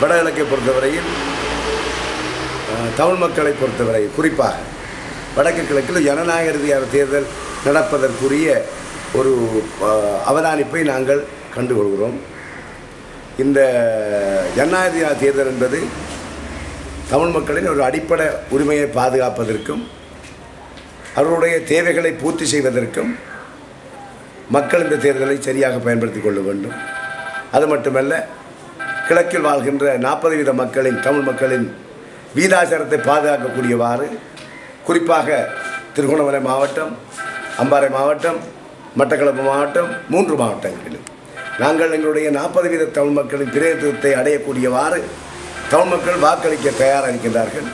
வடகிழக்கை பொறுத்தவரையில் தமிழ் மக்களை பொறுத்தவரை குறிப்பாக வடக்கு கிழக்கில் ஜனநாயக ரீதியான தேர்தல் நடப்பதற்குரிய ஒரு அவதானிப்பை நாங்கள் கண்டுகொள்கிறோம். இந்த ஜனநாயக தேர்தல் என்பது தமிழ் மக்களின் ஒரு அடிப்படை உரிமையை பாதுகாப்பதற்கும் அவர்களுடைய தேவைகளை பூர்த்தி செய்வதற்கும் மக்கள் இந்த தேர்தலை சரியாக பயன்படுத்திக் கொள்ள வேண்டும். அது மட்டுமல்ல கிழக்கில் வாழ்கின்ற நாற்பது வீத மக்களின் தமிழ் மக்களின் வீதாச்சாரத்தை பாதுகாக்கக்கூடியவாறு குறிப்பாக திருகோணமலை மாவட்டம் அம்பாறை மாவட்டம் மட்டக்களப்பு மாவட்டம் மூன்று மாவட்டங்களிலும். நாங்கள் எங்களுடைய நாற்பது வீத தமிழ் மக்களின் பிரதிநிதித்துவத்தை அடையக்கூடியவாறு தமிழ் மக்கள் வாக்களிக்க தயாராக இருக்கின்றார்கள்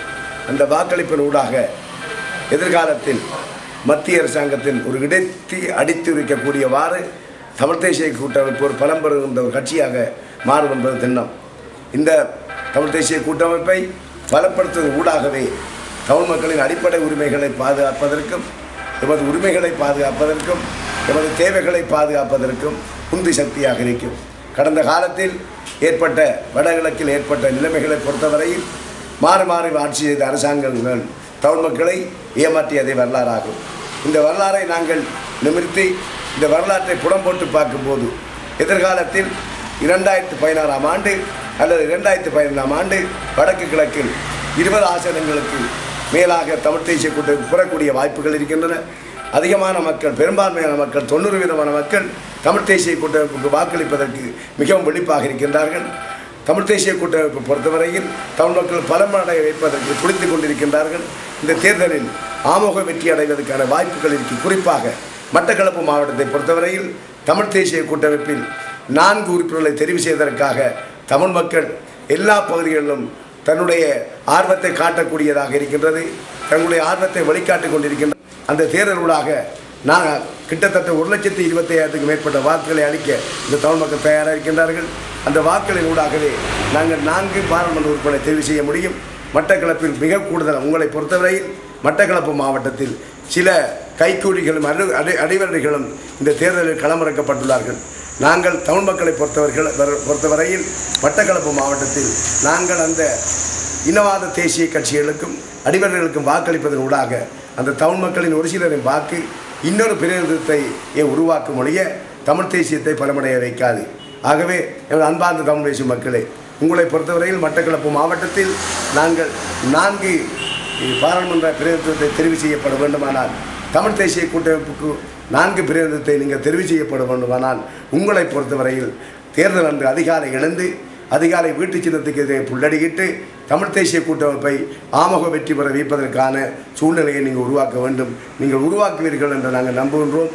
அந்த வாக்களிப்பின் ஊடாக எதிர்காலத்தில் மத்திய அரசாங்கத்தின் ஒரு இடைத்தி அடித்து வைக்கக்கூடியவாறு தமிழ் தேசிய கூட்டமைப்பு ஒரு பலம் பெறுகின்ற ஒரு கட்சியாக மாறும் என்பது திண்ணம். இந்த தமிழ் தேசிய கூட்டமைப்பை பலப்படுத்துவதன் ஊடாகவே தமிழ் மக்களின் அடிப்படை உரிமைகளை பாதுகாப்பதற்கும் எமது உரிமைகளை பாதுகாப்பதற்கும் எமது தேவைகளை பாதுகாப்பதற்கும் உந்து சக்தியாக இருக்கும். கடந்த காலத்தில் ஏற்பட்ட வடகிழக்கில் ஏற்பட்ட நிலைமைகளை பொறுத்தவரையில் மாறி மாறி ஆட்சி செய்த அரசாங்கங்கள் தமிழ் மக்களை ஏமாற்றியதை வரலாறாகும். இந்த வரலாறை நாங்கள் நிமிர்த்தி இந்த வரலாற்றை புடம் போட்டு பார்க்கும்போது எதிர்காலத்தில் இரண்டாயிரத்து பதினாறாம் ஆண்டு அல்லது இரண்டாயிரத்து பதினேழாம் ஆண்டு வடக்கு கிழக்கில் இருபது ஆசனங்களுக்கு மேலாக தமிழ் தேசிய கூட்டமைப்பு பெறக்கூடிய வாய்ப்புகள் இருக்கின்றன. அதிகமான மக்கள் பெரும்பான்மையான மக்கள் தொண்ணூறு விதமான மக்கள் தமிழ் தேசிய கூட்டமைப்புக்கு வாக்களிப்பதற்கு மிகவும் வெளிப்பாக இருக்கின்றார்கள். தமிழ் தேசிய கூட்டமைப்பு பொறுத்தவரையில் தமிழ் மக்கள் பலமடைய வைப்பதற்கு துடித்து கொண்டிருக்கின்றார்கள். இந்த தேர்தலில் ஆமோக வெற்றி அடைவதற்கான வாய்ப்புகள் இருக்கு. குறிப்பாக மட்டக்களப்பு மாவட்டத்தை பொறுத்தவரையில் தமிழ் தேசிய கூட்டமைப்பில் நான்கு உறுப்பினர்களை தெரிவு செய்வதற்காக தமிழ் மக்கள் எல்லா பகுதிகளிலும் தன்னுடைய ஆர்வத்தை காட்டக்கூடியதாக இருக்கின்றது. தங்களுடைய ஆர்வத்தை வழிகாட்டி கொண்டிருக்கின்ற அந்த தேர்தலூடாக நான் கிட்டத்தட்ட ஒரு லட்சத்தி இருபத்தி ஐயாயிரத்துக்கு மேற்பட்ட வாக்குகளை அளிக்க இந்த தமிழ் மக்கள் தயாராக இருக்கின்றார்கள். அந்த வாக்குகளின் ஊடாகவே நாங்கள் நான்கு பாராளுமன்ற உறுப்பினரை தெரிவு செய்ய முடியும். மட்டக்களப்பில் மிக கூடுதல் உங்களை பொறுத்தவரையில் மட்டக்களப்பு மாவட்டத்தில் சில கைக்கூலிகளும் அடி- அடிவரடிகளும் இந்த தேர்தலில் களமிறக்கப்பட்டுள்ளார்கள். நாங்கள் தமிழ் மக்களை பொறுத்தவர்கள் பொறுத்தவரையில் மட்டக்களப்பு மாவட்டத்தில் நாங்கள் அந்த இனவாத தேசிய கட்சிகளுக்கும் அடிமர்களுக்கும் வாக்களிப்பதன் ஊடாக அந்த தமிழ் மக்களின் ஒரு சிலரின் வாக்கு இன்னொரு பிரதிநிதித்துவத்தை உருவாக்கும் ஒழிய தமிழ் தேசியத்தை பலமடைய வைக்காது. ஆகவே எனது அன்பார்ந்த தமிழ் தேசிய மக்களே உங்களை பொறுத்தவரையில் மட்டக்களப்பு மாவட்டத்தில் நாங்கள் நான்கு பாராளுமன்ற பிரதிநிதித்துவத்தை தெரிவு செய்யப்பட வேண்டுமானால் தமிழ் தேசிய கூட்டமைப்புக்கு நான்கு பிரேதத்தை நீங்கள் தெரிவு செய்யப்பட வேண்டுமானால் உங்களை பொறுத்தவரையில் தேர்தல் அன்று அதிகாலை எழுந்து அதிகாலை வீட்டு சின்னத்துக்கு எதிரே புள்ளடிக்கிட்டு தமிழ் தேசிய கூட்டமைப்பை ஆமோக வெற்றி பெற வைப்பதற்கான சூழ்நிலையை நீங்கள் உருவாக்க வேண்டும். நீங்கள் உருவாக்குவீர்கள் என்று நாங்கள் நம்புகின்றோம்.